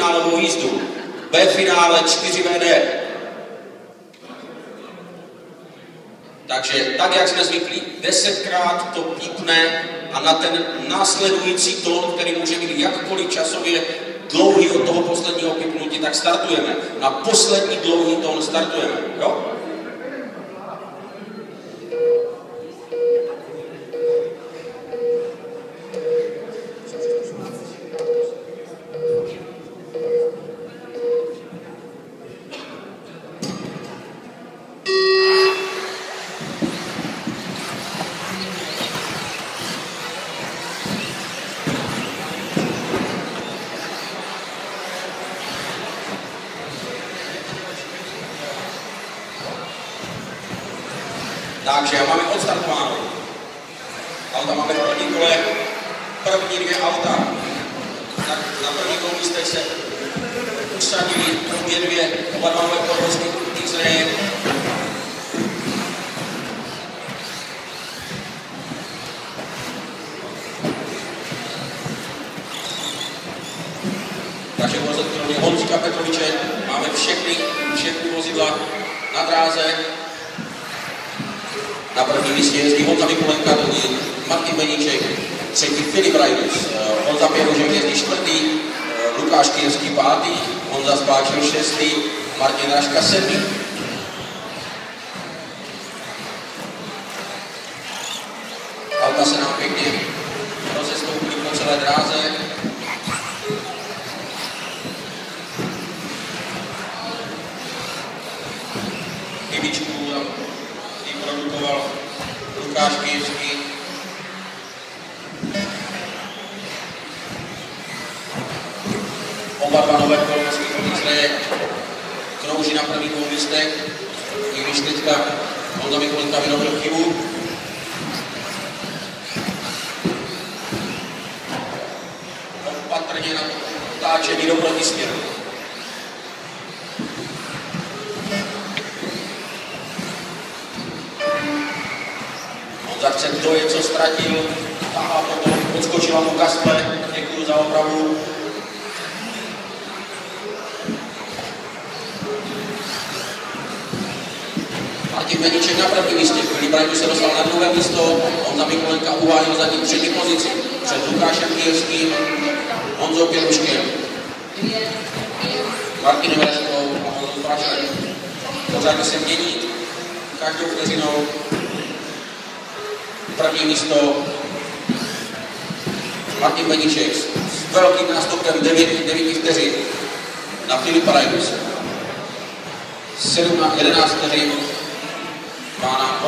finálovou jízdu. B finále 4VD. Takže tak, jak jsme zvyklí, desetkrát to pípne a na ten následující tón, který může být jakkoliv časově dlouhý od toho posledního pípnutí, tak startujeme. Na poslední dlouhý tón startujeme. Jo? Takže máme odstartováno. Auta máme první kole, první dvě auta. Tak na první dvou místech se usadili obě dvě, oba dva nové podvozky X-Ray. Takže vozet kromě Honzíka Petroviče máme všechny, všechny vozidla na dráze, na prvním místě jezdí Honza Mikulenka, druhý Martin Beníček, třetí Filip Rajdus, eh, Honza Pěružek jezdí čtvrtý, eh, Lukáš Kýrský pátý, Honza Spáčil šestý, Martin Raška sedmý. Auta se nám pěkně rozestoupily po celé dráze. Chybičku produkoval Lukáš Kýřský. Oba dva nové kolonské policie krouží na prvních dvou místech, i když teďka Honza Mikulinka vyrobil chybu. Opatrně na otáčení do protisměru. Zachce, kdo je, co ztratil, tahá potom, odskočila mu kastle, děkuji za opravu. Martin Beníček na prvním místě, Filip Brajdu se dostal na druhé místo, Honza Mikulenka uhájil zatím třetí pozici. Před Lukášem Kijevským, Honzou Pěruškem, Martinem Reskou a Honzou Prašem. Pořád se mění každou vteřinou první místo Martin Beníček s velkým nástupem 9, 9 vteřin na Filipa Rajdus. 7 11 vteřin má na